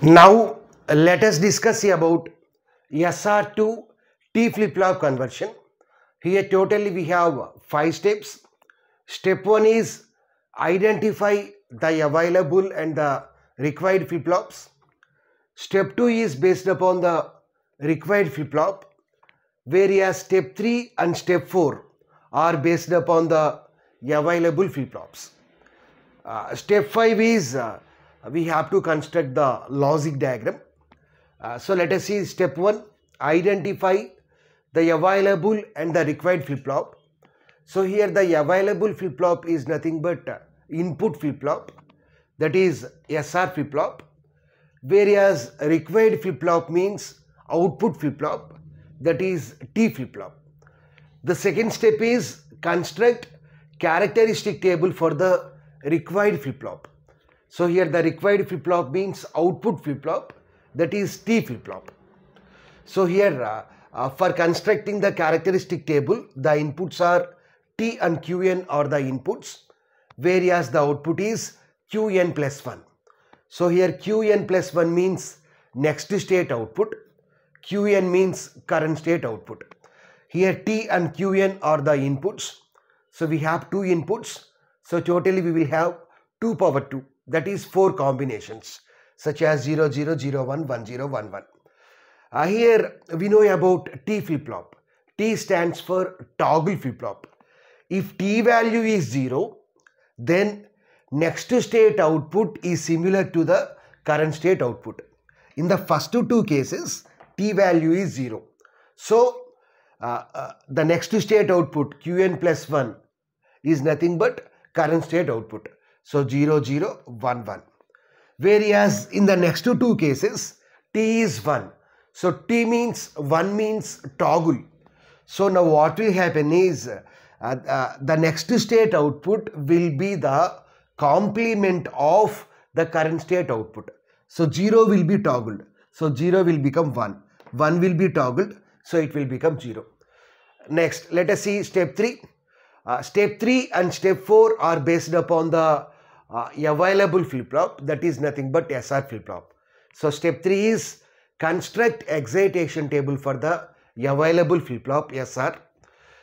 Now let us discuss about SR to T flip-flop conversion. Here totally we have five steps. Step 1 is identify the available and the required flip-flops. Step 2 is based upon the required flip-flop whereas step 3 and step 4 are based upon the available flip-flops. Uh, step 5 is uh, we have to construct the logic diagram. Uh, so let us see step 1 identify the available and the required flip-flop. So here the available flip-flop is nothing but uh, input flip-flop that is SR flip-flop whereas required flip-flop means output flip-flop that is T flip-flop. The second step is construct characteristic table for the required flip-flop. So here the required flip-flop means output flip-flop that is T flip-flop. So here uh, uh, for constructing the characteristic table the inputs are T and Qn are the inputs whereas the output is Qn plus 1. So here Qn plus 1 means next state output, Qn means current state output. Here T and Qn are the inputs. So we have two inputs. So totally we will have 2 power 2 that is 4 combinations such as 0, 0, 0, 1, 1, 0, 1, 1. Uh, here we know about T flip-flop. T stands for toggle flip-flop. If T value is 0, then next state output is similar to the current state output. In the first two cases, T value is 0. So, uh, uh, the next state output Qn plus 1 is nothing but current state output. So, 0, 0, 1, 1. Whereas in the next two cases, T is 1. So, T means 1 means toggle. So, now what will happen is uh, uh, the next state output will be the complement of the current state output. So 0 will be toggled. So 0 will become 1. 1 will be toggled. So it will become 0. Next, let us see step 3. Uh, step 3 and step 4 are based upon the uh, available flip-flop that is nothing but SR flip-flop. So step 3 is construct excitation table for the available flip-flop SR.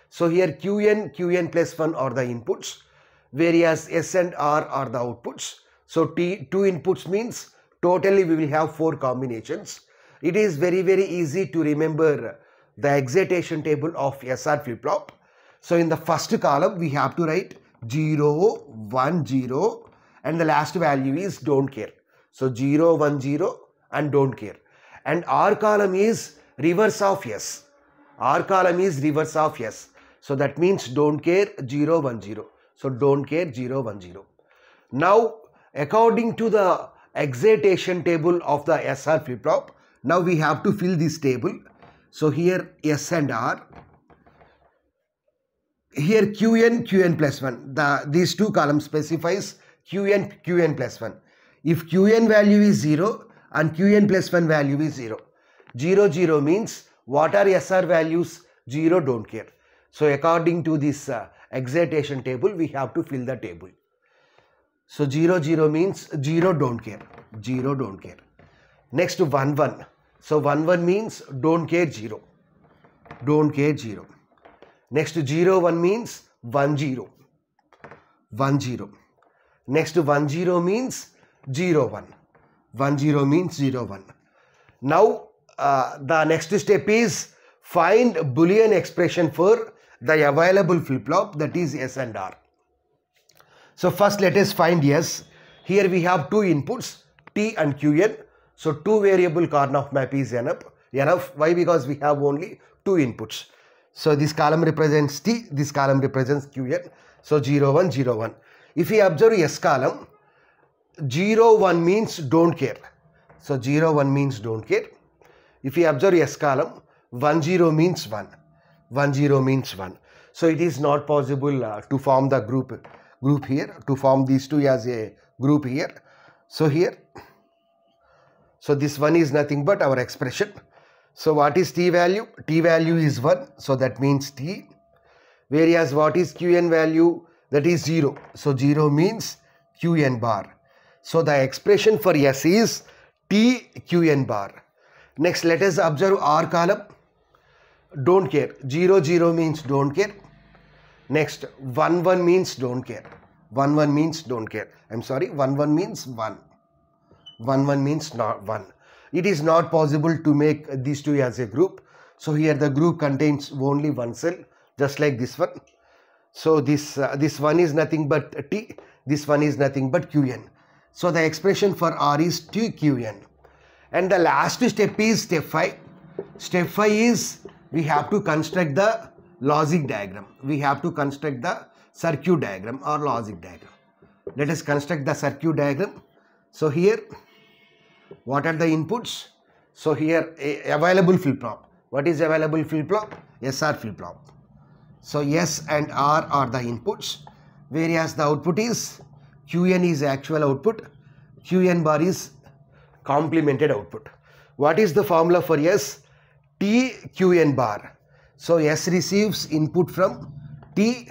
So here Qn, Qn plus 1 are the inputs whereas S and R are the outputs. So T, two inputs means totally we will have four combinations. It is very very easy to remember the excitation table of SR flip-flop. So in the first column we have to write 0, 1, 0 and the last value is don't care. So 0, 1, 0 and don't care. And R column is reverse of S. R column is reverse of S. So that means don't care 0, 1, 0. So don't care 0, 1, 0. Now according to the excitation table of the SR flip-flop, now we have to fill this table. So here S and R. Here Qn, Qn plus 1. The, these two columns specifies Qn, Qn plus 1. If Qn value is 0 and Qn plus 1 value is 0. 0, 0 means what are SR values? 0 don't care. So according to this uh, excitation table, we have to fill the table. So 0, 0 means 0 don't care. 0 don't care. Next to 1, 1. So 1, 1 means don't care 0. Don't care 0. Next 0, 1 means 1, 0. 1, 0. Next to 1, 0 means 0, 1. 1, 0 means 0, 1. Now uh, the next step is find boolean expression for the available flip-flop that is S and R. So first let us find S. Here we have two inputs T and Qn. So two variable Karnaugh map is enough. Enough. Why? Because we have only two inputs. So this column represents T, this column represents Qn. So 0, 1, 0, 1. If we observe S column, 0, 1 means don't care. So 0, 1 means don't care. If we observe S column, 1, 0 means 1. 1 0 means 1 so it is not possible uh, to form the group group here to form these two as a group here. So here so this one is nothing but our expression. So what is t value? T value is 1 so that means t. Whereas what is qn value that is 0 so 0 means qn bar so the expression for s is T Qn bar. Next let us observe R column. Don't care. 0 0 means don't care. Next 1 1 means don't care. 1 1 means don't care. I'm sorry 1 1 means 1. 1 1 means not 1. It is not possible to make these two as a group. So here the group contains only one cell just like this one. So this, uh, this one is nothing but T, this one is nothing but Qn. So the expression for R is TQn. And the last step is step 5. Step 5 is we have to construct the logic diagram. We have to construct the circuit diagram or logic diagram. Let us construct the circuit diagram. So here what are the inputs? So here available flip-flop. What is available flip-flop? SR flip-flop. So S and R are the inputs whereas the output is Qn is actual output, Qn bar is complemented output. What is the formula for S? T Qn bar. So S receives input from T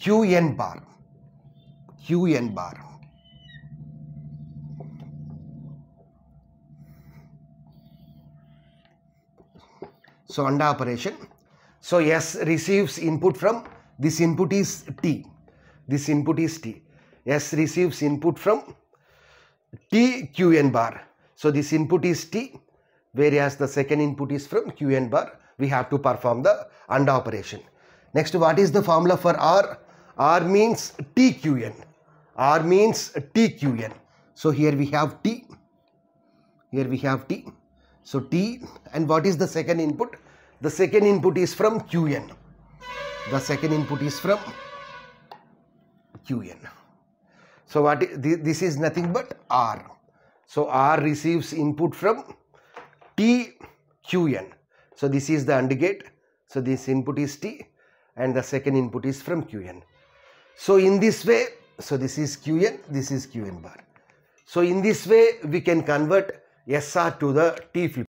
Qn bar. Qn bar. So AND operation. So S receives input from this input is T. This input is T. S receives input from T Qn bar. So this input is T whereas the second input is from Qn bar. We have to perform the AND operation. Next what is the formula for R? R means TQN. R means TQN. So here we have T. Here we have T. So T and what is the second input? The second input is from Qn. The second input is from Qn. So what is, this is nothing but R. So R receives input from T Qn. So this is the AND gate. So this input is T and the second input is from Qn. So in this way, so this is Qn, this is Qn bar. So in this way we can convert SR to the T flip